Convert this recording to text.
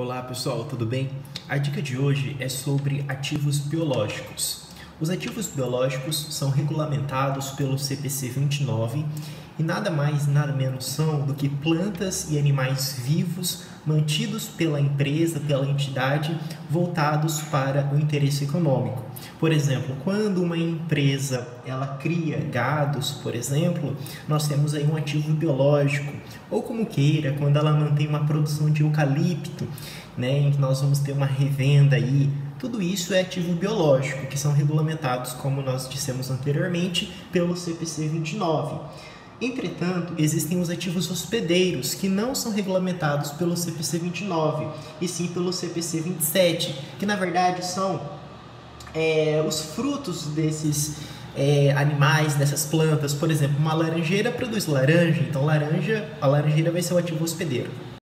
Olá pessoal, tudo bem? A dica de hoje é sobre ativos biológicos. Os ativos biológicos são regulamentados pelo CPC 29 e nada mais, nada menos são do que plantas e animais vivos mantidos pela empresa, pela entidade, voltados para o interesse econômico. Por exemplo, quando uma empresa ela cria gados, por exemplo, nós temos aí um ativo biológico, ou como queira, quando ela mantém uma produção de eucalipto, né, em que nós vamos ter uma revenda aí tudo isso é ativo biológico, que são regulamentados, como nós dissemos anteriormente, pelo CPC 29. Entretanto, existem os ativos hospedeiros que não são regulamentados pelo CPC 29 e sim pelo CPC 27, que na verdade são é, os frutos desses é, animais, dessas plantas. Por exemplo, uma laranjeira produz laranja, então laranja, a laranjeira vai ser o ativo hospedeiro.